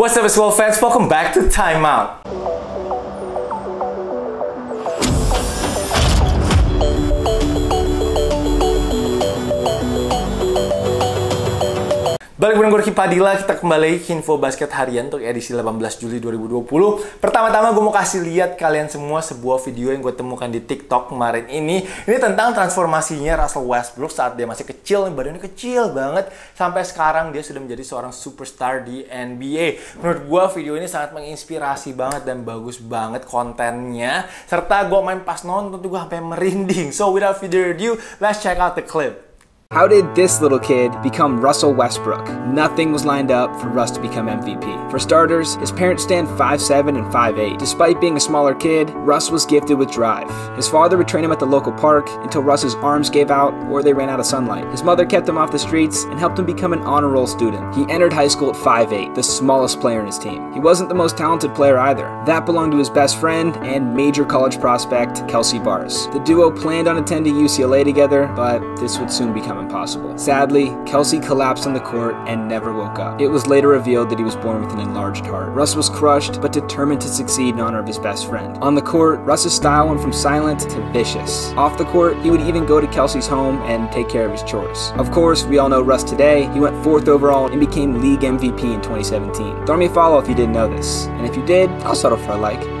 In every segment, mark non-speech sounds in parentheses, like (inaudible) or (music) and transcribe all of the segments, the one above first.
What's up, basketball fans? Welcome back to Time Balik bareng gue Padilla, kita kembali ke info basket harian untuk edisi 18 Juli 2020. Pertama-tama gue mau kasih lihat kalian semua sebuah video yang gue temukan di TikTok kemarin ini. Ini tentang transformasinya Russell Westbrook saat dia masih kecil, badannya kecil banget. Sampai sekarang dia sudah menjadi seorang superstar di NBA. Menurut gue video ini sangat menginspirasi banget dan bagus banget kontennya. Serta gue main pas nonton tuh gue sampai merinding. So without further ado, let's check out the clip. How did this little kid become Russell Westbrook? Nothing was lined up for Russ to become MVP. For starters, his parents stand 5'7 and 5'8. Despite being a smaller kid, Russ was gifted with drive. His father would train him at the local park until Russ's arms gave out or they ran out of sunlight. His mother kept him off the streets and helped him become an honor roll student. He entered high school at 5'8, the smallest player in his team. He wasn't the most talented player either. That belonged to his best friend and major college prospect, Kelsey Bars. The duo planned on attending UCLA together, but this would soon become impossible. Sadly, Kelsey collapsed on the court and never woke up. It was later revealed that he was born with an enlarged heart. Russ was crushed, but determined to succeed in honor of his best friend. On the court, Russ's style went from silent to vicious. Off the court, he would even go to Kelsey's home and take care of his chores. Of course, we all know Russ today. He went fourth overall and became league MVP in 2017. Throw me a follow if you didn't know this. And if you did, I'll settle for a like.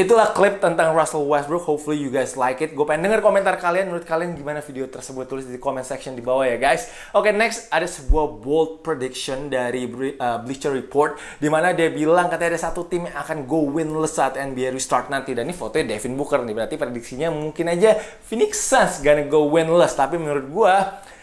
Itulah klip tentang Russell Westbrook. Hopefully you guys like it. Gue pengen denger komentar kalian. Menurut kalian gimana video tersebut? Tulis di comment section di bawah ya guys. Oke okay, next ada sebuah bold prediction dari uh, Bleacher Report. Di mana dia bilang katanya ada satu tim yang akan go winless saat NBA restart nanti. Dan ini fotonya Devin Booker nih. Berarti prediksinya mungkin aja Phoenix Suns gonna go winless. Tapi menurut gue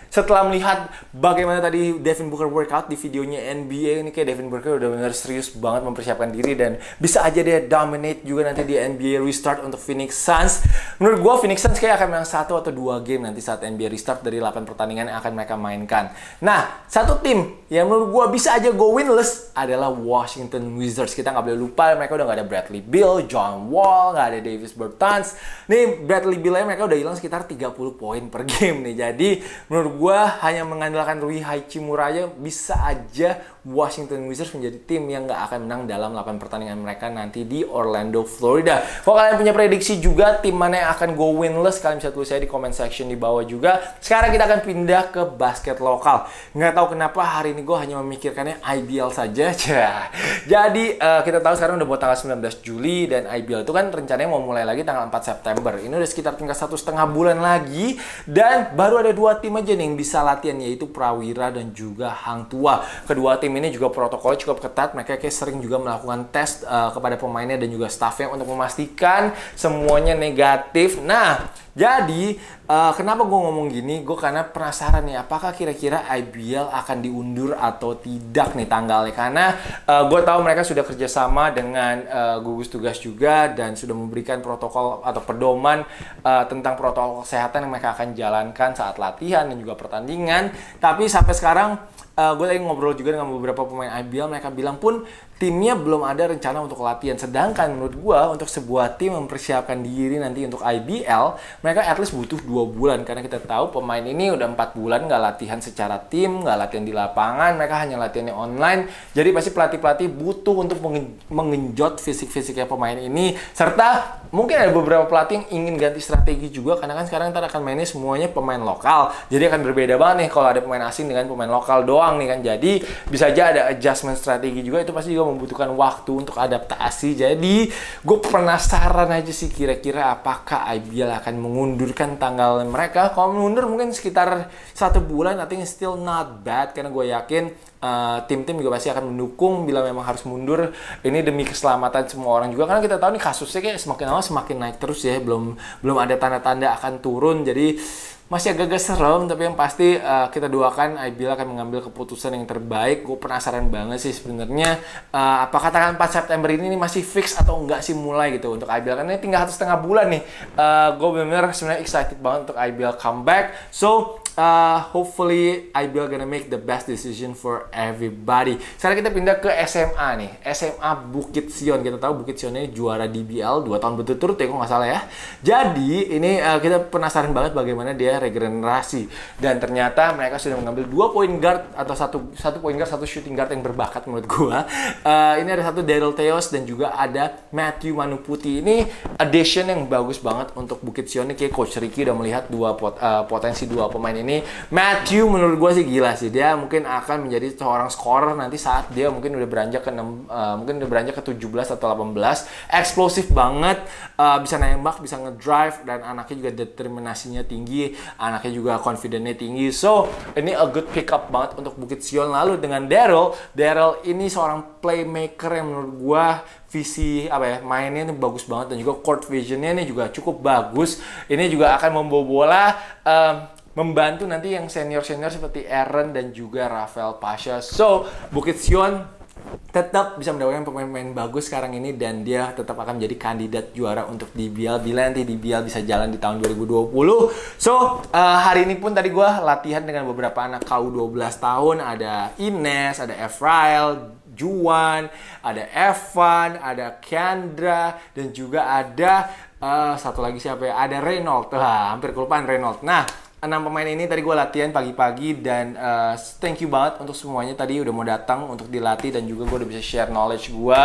setelah melihat bagaimana tadi Devin Booker workout di videonya NBA ini kayak Devin Booker udah benar serius banget mempersiapkan diri dan bisa aja dia dominate juga nanti di NBA restart untuk Phoenix Suns. Menurut gue Phoenix Suns kayak akan menang satu atau dua game nanti saat NBA restart dari 8 pertandingan yang akan mereka mainkan. Nah, satu tim yang menurut gue bisa aja go winless adalah Washington Wizards. Kita nggak boleh lupa mereka udah nggak ada Bradley Bill, John Wall, nggak ada Davis Bertans. Nih Bradley Bill mereka udah hilang sekitar 30 poin per (laughs) game nih. Jadi menurut gue hanya mengandalkan Rui Hachimura aja bisa aja Washington Wizards menjadi tim yang nggak akan menang dalam 8 pertandingan mereka nanti di Orlando, Florida. Kalau kalian punya prediksi juga tim mana yang akan go winless, kalian bisa tulis saya di comment section di bawah juga. Sekarang kita akan pindah ke basket lokal. Nggak tahu kenapa hari ini gue hanya memikirkannya IBL saja. (laughs) Jadi uh, kita tahu sekarang udah buat tanggal 19 Juli dan IBL itu kan rencananya mau mulai lagi tanggal 4 September. Ini udah sekitar tinggal satu setengah bulan lagi dan baru ada dua tim aja nih yang bisa latihan yaitu Prawira dan juga Hang Tua. Kedua tim ini juga protokolnya cukup ketat. Mereka kayak sering juga melakukan tes uh, kepada pemainnya dan juga staffnya untuk memastikan semuanya negatif. Nah, jadi uh, kenapa gue ngomong gini? Gue karena penasaran nih, apakah kira-kira IBL akan diundur atau tidak nih tanggalnya? Karena uh, gue tahu mereka sudah kerjasama dengan uh, gugus tugas juga dan sudah memberikan protokol atau pedoman uh, tentang protokol kesehatan yang mereka akan jalankan saat latihan dan juga pertandingan. Tapi sampai sekarang uh, gue lagi ngobrol juga dengan beberapa pemain IBL mereka bilang pun timnya belum ada rencana untuk latihan. Sedangkan menurut gue untuk sebuah tim mempersiapkan diri nanti untuk IBL mereka at least butuh dua bulan. Karena kita tahu pemain ini udah empat bulan nggak latihan secara tim nggak latihan di lapangan mereka hanya latihannya online. Jadi pasti pelatih pelatih butuh untuk mengenjot fisik fisiknya pemain ini serta mungkin ada beberapa pelatih yang ingin ganti strategi juga karena kan sekarang ntar akan mainnya semuanya pemain lokal jadi akan berbeda banget nih kalau ada pemain asing dengan pemain lokal doang doang nih kan. Jadi bisa aja ada adjustment strategi juga itu pasti juga membutuhkan waktu untuk adaptasi. Jadi gue penasaran aja sih kira-kira apakah IBL akan mengundurkan tanggal mereka. Kalau mengundur mungkin sekitar satu bulan, I think still not bad karena gue yakin uh, tim-tim juga pasti akan mendukung bila memang harus mundur. Ini demi keselamatan semua orang juga. Karena kita tahu nih kasusnya kayak semakin lama semakin naik terus ya. Belum belum ada tanda-tanda akan turun. Jadi masih agak-agak serem tapi yang pasti uh, kita doakan IBL akan mengambil keputusan yang terbaik gue penasaran banget sih sebenarnya uh, apakah tanggal 4 September ini, ini masih fix atau enggak sih mulai gitu untuk IBL karena ini tinggal satu setengah bulan nih uh, gue benar-benar sebenarnya excited banget untuk IBL comeback so uh, hopefully IBL gonna make the best decision for everybody. Sekarang kita pindah ke SMA nih, SMA Bukit Sion. Kita tahu Bukit Sion ini juara DBL dua tahun berturut-turut ya, kok nggak salah ya. Jadi ini uh, kita penasaran banget bagaimana dia regenerasi. Dan ternyata mereka sudah mengambil dua point guard atau satu satu point guard satu shooting guard yang berbakat menurut gua. Uh, ini ada satu Daryl Theos dan juga ada Matthew Manuputi. Ini addition yang bagus banget untuk Bukit Sion. Ini kayak Coach Ricky udah melihat dua pot, uh, potensi dua pemain ini. Matthew menurut gua sih gila sih. Dia mungkin akan menjadi seorang scorer nanti saat dia mungkin udah beranjak ke 6 uh, mungkin udah beranjak ke 17 atau 18 eksplosif banget uh, bisa nembak bisa ngedrive dan anaknya juga determinasinya tinggi anaknya juga confidentnya tinggi. So ini a good pick up banget untuk Bukit Sion. Lalu dengan Daryl Daryl ini seorang playmaker yang menurut gua visi apa ya mainnya ini bagus banget. Dan juga court visionnya ini juga cukup bagus. Ini juga akan membawa bola um, membantu nanti yang senior-senior seperti Aaron dan juga Rafael Pasha. So, Bukit Sion tetap bisa mendapatkan pemain-pemain bagus sekarang ini dan dia tetap akan menjadi kandidat juara untuk DBL bila nanti DBL bisa jalan di tahun 2020. So, uh, hari ini pun tadi gue latihan dengan beberapa anak KU 12 tahun, ada Ines, ada Efrael, Juan, ada Evan, ada Kendra, dan juga ada uh, satu lagi siapa ya? Ada Reynold. Wah, hampir kelupaan Reynold. Nah, enam pemain ini tadi gue latihan pagi-pagi dan uh, thank you banget untuk semuanya. Tadi udah mau datang untuk dilatih dan juga gue udah bisa share knowledge gue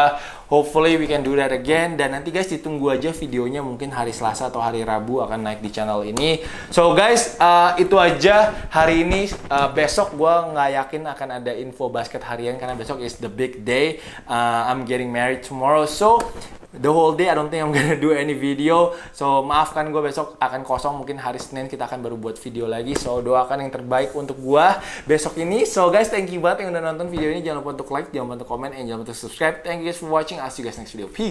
hopefully we can do that again. Dan nanti guys ditunggu aja videonya mungkin hari Selasa atau hari Rabu akan naik di channel ini. So guys uh, itu aja hari ini. Uh, besok gue nggak yakin akan ada info basket harian karena besok is the big day. Uh, I'm getting married tomorrow. So the whole day I don't think I'm gonna do any video. So maafkan gue besok akan kosong. Mungkin hari Senin kita akan baru buat video lagi. So doakan yang terbaik untuk gue besok ini. So guys thank you banget yang udah nonton video ini. Jangan lupa untuk like jangan lupa untuk komen and jangan lupa untuk subscribe. Thank you guys for watching. I'll see you guys next video. Peace